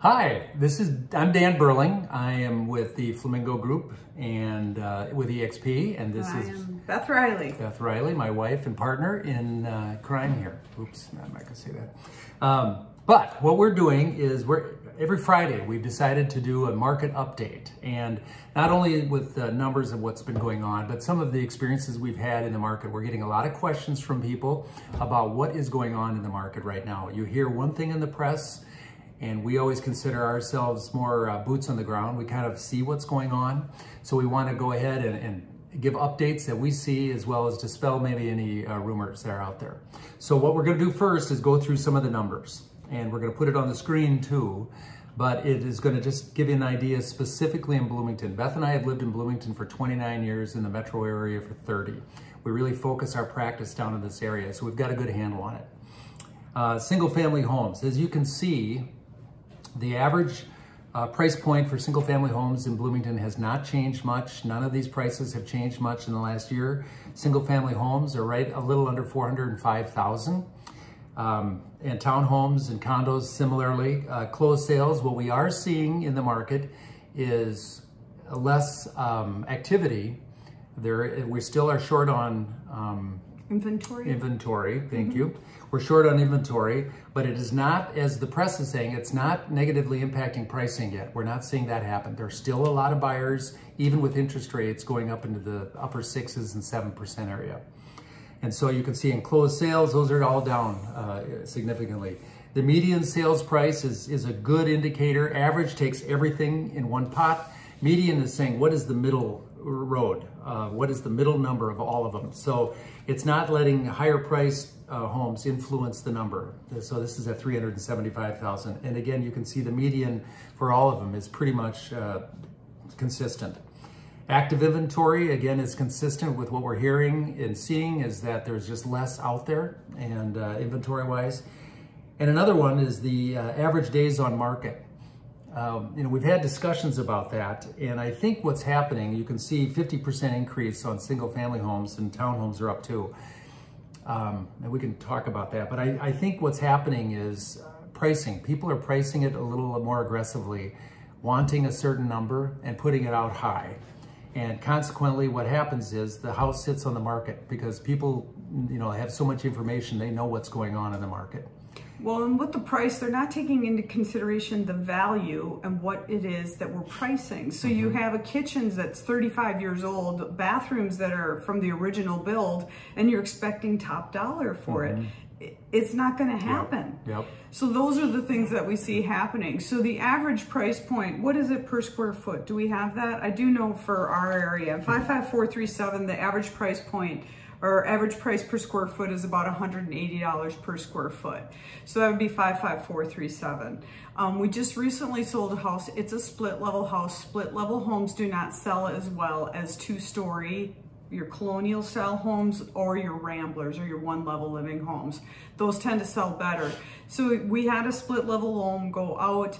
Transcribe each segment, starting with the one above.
Hi, this is I'm Dan Burling. I am with the Flamingo Group and uh, with EXP, and this I is Beth Reilly. Beth Reilly, my wife and partner in uh, crime here. Oops, I'm not gonna say that. Um, but what we're doing is we're every Friday we've decided to do a market update, and not only with the numbers of what's been going on, but some of the experiences we've had in the market. We're getting a lot of questions from people about what is going on in the market right now. You hear one thing in the press and we always consider ourselves more uh, boots on the ground. We kind of see what's going on. So we want to go ahead and, and give updates that we see as well as dispel maybe any uh, rumors that are out there. So what we're going to do first is go through some of the numbers and we're going to put it on the screen too. But it is going to just give you an idea specifically in Bloomington. Beth and I have lived in Bloomington for 29 years, in the metro area for 30. We really focus our practice down in this area, so we've got a good handle on it. Uh, single family homes. As you can see, the average uh, price point for single family homes in Bloomington has not changed much. None of these prices have changed much in the last year. Single family homes are right a little under 405,000. Um, and townhomes and condos similarly. Uh, closed sales, what we are seeing in the market is less um, activity. There, we still are short on um, Inventory? Inventory, thank mm -hmm. you. We're short on inventory, but it is not, as the press is saying, it's not negatively impacting pricing yet. We're not seeing that happen. There's still a lot of buyers, even with interest rates going up into the upper sixes and 7% area. And so you can see in closed sales, those are all down uh, significantly. The median sales price is, is a good indicator. Average takes everything in one pot. Median is saying, what is the middle road? Uh, what is the middle number of all of them? So it's not letting higher priced uh, homes influence the number. So this is at 375,000. And again, you can see the median for all of them is pretty much uh, consistent. Active inventory, again, is consistent with what we're hearing and seeing is that there's just less out there and uh, inventory-wise. And another one is the uh, average days on market. Um, you know, we've had discussions about that, and I think what's happening, you can see 50% increase on single family homes and townhomes are up too. Um, and we can talk about that, but I, I think what's happening is uh, pricing. People are pricing it a little more aggressively, wanting a certain number and putting it out high. And consequently, what happens is the house sits on the market because people, you know, have so much information, they know what's going on in the market. Well, and with the price, they're not taking into consideration the value and what it is that we're pricing. So mm -hmm. you mm-hmm. have a kitchen that's 35 years old, bathrooms that are from the original build, and you're expecting top dollar for mm -hmm. it. Mm-hmm. It's not going to happen. Yep. yep. So those are the things that we see happening. So the average price point, what is it per square foot? Do we have that? I do know for our area, 55437, the average price point our average price per square foot is about $180 per square foot. So that would be 55437. Um, we just recently sold a house. It's a split level house. Split level homes do not sell as well as two story your colonial style homes or your ramblers or your one level living homes. Those tend to sell better. So we had a split level home go out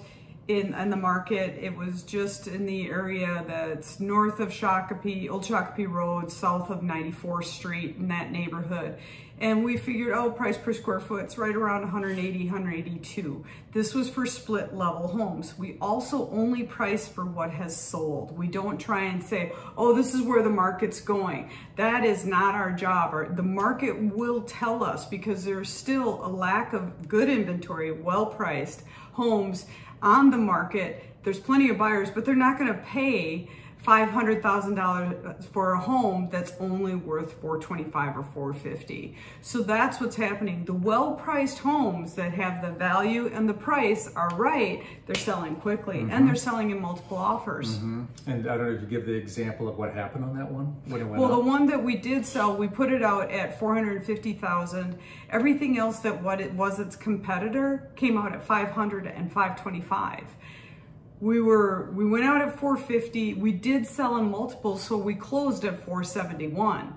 in, in the market. It was just in the area that's north of Shakopee, Old Shakopee Road, south of 94th Street in that neighborhood. And we figured, oh, price per square foot, it's right around 180, 182. This was for split level homes. We also only price for what has sold. We don't try and say, oh, this is where the market's going. That is not our job. Our, the market will tell us because there's still a lack of good inventory, well-priced homes on the market. There's plenty of buyers, but they're not going to pay $500,000 for a home that's only worth 425 or 450. So that's what's happening. The well-priced homes that have the value and the price are right, they're selling quickly mm -hmm. and they're selling in multiple offers. Mm -hmm. And I don't know if you give the example of what happened on that one? well, the one that we did sell, we put it out at 450,000. Everything else that what it was its competitor came out at 500 and 525 we were we went out at 450 we did sell in multiples so we closed at 471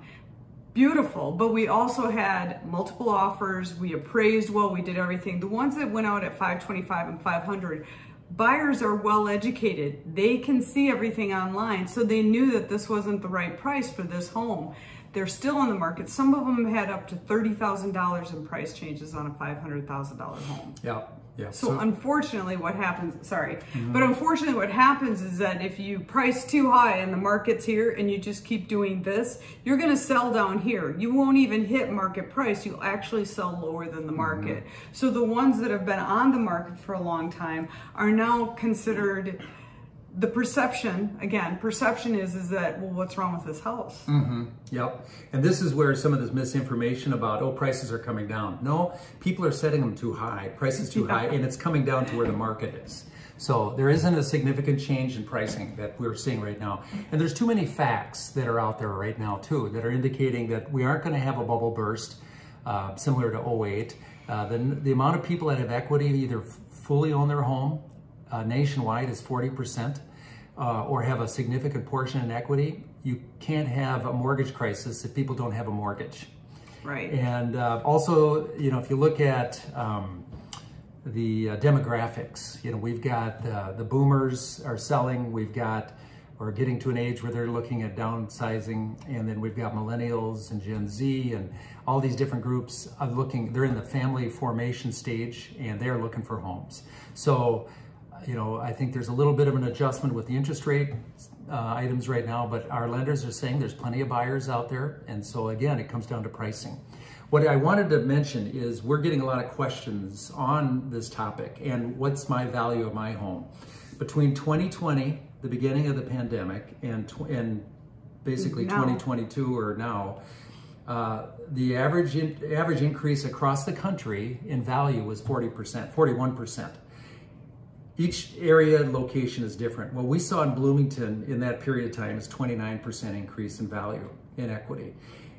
beautiful but we also had multiple offers. We appraised well. We did everything. The ones that went out at 525 and 500 buyers are well educated. They can see everything online so they knew that this wasn't the right price for this home. They're still on the market. Some of them had up to $30,000 in price changes on a $500,000 home. Yeah, Yeah, So, so- unfortunately, what happens, sorry, mm-hmm. but unfortunately, what happens is that if you price too high and the market's here and you just keep doing this, you're going to sell down here. You won't even hit market price. You'll actually sell lower than the mm-hmm. market. So, the ones that have been on the market for a long time are now considered. The perception, again, perception is is that well, what's wrong with this house? Yep. And this is where some of this misinformation about, oh, prices are coming down. No, people are setting them too high, prices too high, and it's coming down to where the market is. So there isn't a significant change in pricing that we're seeing right now. And there's too many facts that are out there right now, too, that are indicating that we aren't going to have a bubble burst uh, similar to 08. Uh, the, the amount of people that have equity either fully own their home uh, nationwide is 40% uh, or have a significant portion in equity. You can't have a mortgage crisis if people don't have a mortgage. Right. And uh, also, you know, if you look at um, the uh, demographics, you know, we've got uh, the boomers are selling, we've got, or getting to an age where they're looking at downsizing, and then we've got millennials and Gen Z and all these different groups are looking, they're in the family formation stage and they're looking for homes. So, you know, I think there's a little bit of an adjustment with the interest rate uh, items right now, but our lenders are saying there's plenty of buyers out there. And so again, it comes down to pricing. What I wanted to mention is we're getting a lot of questions on this topic and what's my value of my home. Between 2020, the beginning of the pandemic, and, tw- and basically Now. 2022 or now, uh, the average in, average increase across the country in value was 40%, 41%. Each area location is different. What we saw in Bloomington in that period of time is 29% increase in value in equity.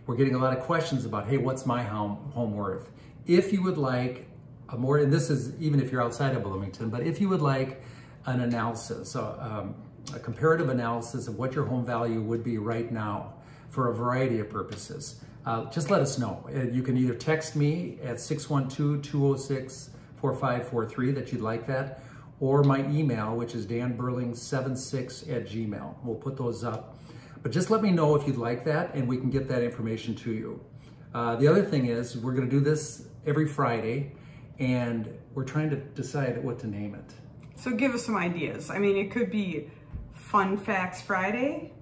We're getting a lot of questions about, hey, what's my home, home worth? If you would like a more, and this is even if you're outside of Bloomington, but if you would like an analysis, um, a comparative analysis of what your home value would be right now for a variety of purposes, uh, just let us know. Uh, You can either text me at 612-206-4543 that you'd like that, or my email, which is danburling76 at gmail. We'll put those up. But just let me know if you'd like that, and we can get that information to you. Uh, the other thing is, we're going to do this every Friday, and we're trying to decide what to name it. So give us some ideas. I mean, it could be Fun Facts Friday,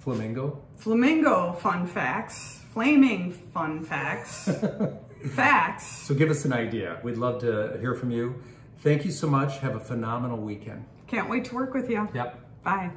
Flamingo? Flamingo Fun Facts, Flaming Fun Facts, Facts. So give us an idea. We'd love to hear from you. Thank you so much. Have a phenomenal weekend. Can't wait to work with you. Yep. Bye.